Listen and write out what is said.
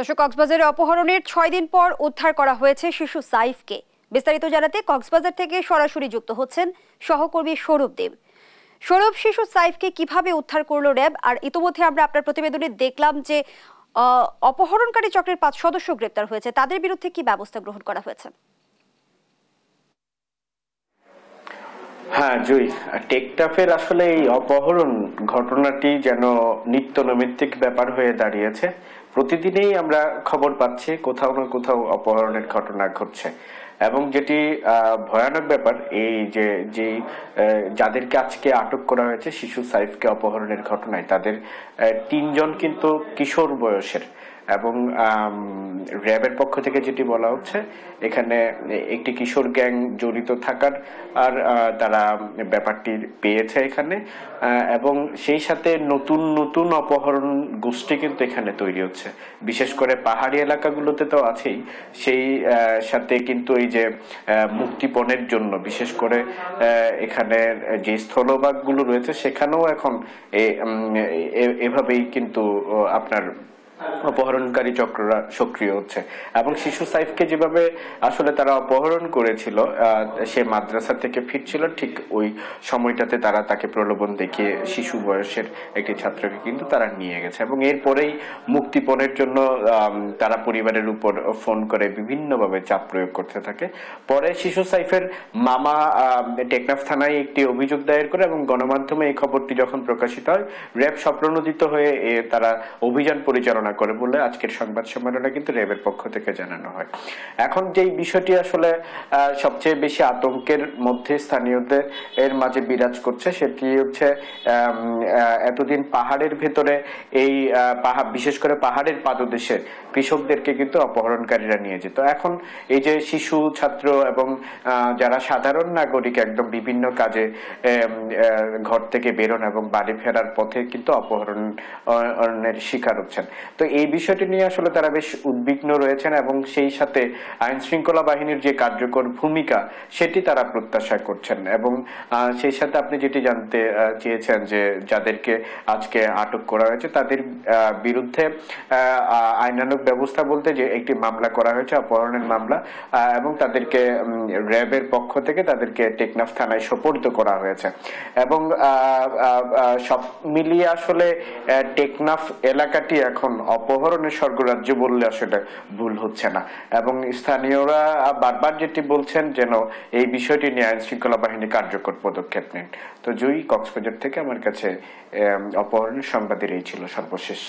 দর্শক, কক্সবাজারে অপহরণের ছয় দিন পর উদ্ধার করা হয়েছে শিশু সাইফকে। বিস্তারিত জানাতে কক্সবাজার থেকে সরাসরি যুক্ত হচ্ছেন সহকর্মী সৌরভ দেব। সৌরভ, শিশু সাইফকে কীভাবে উদ্ধার করল র্যাব? আর ইতোমধ্যে আমরা আপনার প্রতিবেদনে দেখলাম যে অপহরণকারী চক্রের পাঁচ সদস্য গ্রেপ্তার হয়েছে। তাদের বিরুদ্ধে কি ব্যবস্থা গ্রহণ করা হয়েছে? হ্যাঁ জুই। টেকটাফের আসলে এই অপহরণ ঘটনাটি যেন নিত্য নৈমিত্তিক ব্যাপার হয়ে দাঁড়িয়েছে। প্রতিদিনেই আমরা খবর পাচ্ছি কোথাও না কোথাও অপহরণের ঘটনা ঘটছে। এবং যেটি ভয়ানক ব্যাপার, এই যে যে যাদেরকে আজকে আটক করা হয়েছে, শিশু সাইফকে অপহরণের ঘটনায়, তাদের তিনজন কিন্তু কিশোর বয়সের। এবং র্যাবের পক্ষ থেকে যেটি বলা হচ্ছে, এখানে একটি কিশোর গ্যাং জড়িত থাকার, আর তারা ব্যাপারটি পেয়েছে এখানে এবং সেই সাথে নতুন নতুন অপহরণ গোষ্ঠী কিন্তু এখানে তৈরি হচ্ছে। বিশেষ করে পাহাড়ি এলাকাগুলোতে তো আছেই। সেই সাথে কিন্তু এই যে মুক্তিপণের জন্য, বিশেষ করে এখানে যে স্থলভাগগুলো রয়েছে, সেখানেও এখন এভাবেই কিন্তু আপনার অপহরণকারী চক্ররা সক্রিয় হচ্ছে। এবং শিশু সাইফকে যেভাবে আসলে তারা অপহরণ করেছিল সে মাদ্রাসা থেকে ফিরছিল, ঠিক ওই সময়টাতে তারা তাকে প্রলোভন দেখিয়ে শিশু বয়সের একটি ছাত্রকে কিন্তু তারা নিয়ে গেছে। এবং এরপরেই মুক্তিপণের জন্য তারা পরিবারের উপর ফোন করে বিভিন্নভাবে চাপ প্রয়োগ করতে থাকে। পরে শিশু সাইফের মামা টেকনাফ থানায় একটি অভিযোগ দায়ের করে এবং গণমাধ্যমে এই খবরটি যখন প্রকাশিত হয়, র্যাব স্বপ্রণোদিত হয়ে তারা অভিযান পরিচালনা করে। বলে আজকের সংবাদ সম্মেলনে কিন্তু র্যাবের পক্ষ থেকে জানানো হয়। এখন যেই বিষয়টি আসলে সবচেয়ে বেশি আতঙ্কের মধ্যে স্থানীয়দের এর মাঝে বিরাজ করছে, সেটি হচ্ছে এতদিন পাহাড়ের ভেতরে এই পাহাড় বিশেষ করে পাহাড়ের পাদদেশে কৃষকদেরকে কিন্তু অপহরণকারীরা নিয়ে যেত। এখন এই যে শিশু, ছাত্র এবং যারা সাধারণ নাগরিক একদম বিভিন্ন কাজে ঘর থেকে বেরোন এবং বাড়ি ফেরার পথে কিন্তু অপহরণের শিকার হচ্ছেন। তো এই বিষয়টি নিয়ে আসলে তারা বেশ উদ্বিগ্ন রয়েছেন এবং সেই সাথে আইন শৃঙ্খলা বাহিনীর যে কার্যকর ভূমিকা সেটি তারা প্রত্যাশা করছেন এবং সেই সাথে আপনি যেটি জানতে চেয়েছেন যে যাদেরকে আজকে আটক করা হয়েছে তাদের বিরুদ্ধে আহ, ব্যবস্থা বলতে যে একটি মামলা করা হয়েছে অপহরণের মামলা এবং তাদেরকে র্যাবের পক্ষ থেকে তাদেরকে টেকনাফ থানায় সোপর্দ করা হয়েছে। এবং সব মিলিয়ে আসলে টেকনাফ এলাকাটি এখন অপহরণের স্বর্গরাজ্য বললে আসলে ভুল হচ্ছে না। এবং স্থানীয়রা বারবার যেটি বলছেন যেন এই বিষয়টি নিয়ে আইন শৃঙ্খলা বাহিনী কার্যকর পদক্ষেপ নেন। তো জয়ী কক্সবাজার থেকে আমার কাছে অপহরণের সংবাদের এই ছিল সর্বশেষ।